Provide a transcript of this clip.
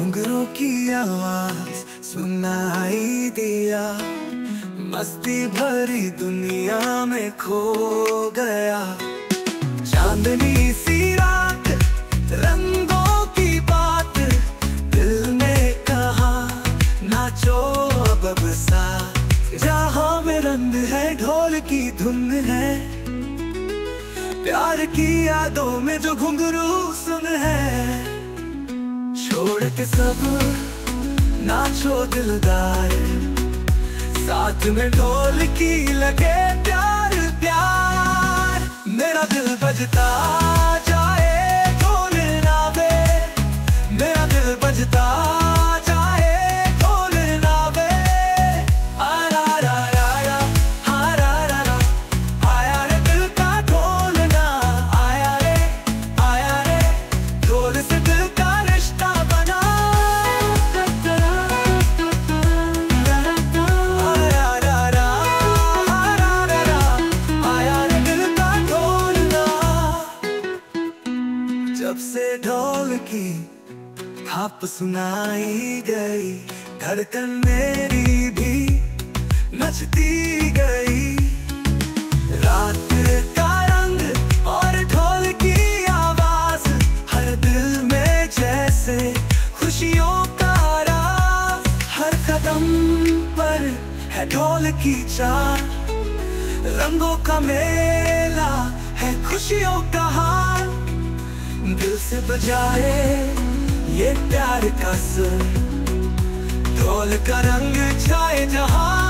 घुंघरों की आवाज़ सुनाई दिया। मस्ती भरी दुनिया में खो गया। चांदनी सी रात, रंगों की बात, दिल ने कहा, नाचो अब सा जहाँ में रंग है, ढोल की धुन है। प्यार की यादों में जो घुंघरू सुन है। छोड़ के सब नाचो दिलदार। साथ में ढोल की लगे प्यार प्यार। मेरा दिल बजता जब से ढोल की थाप सुनाई गई, धड़कन मेरी भी नचती गई। रात का रंग और ढोल की आवाज़, हर दिल में जैसे खुशियों का राज हर कदम पर है ढोल की चाल, रंगों का मेला है खुशियों का से बजाए ये प्यार का सर ढोल का रंग छाए जहाँ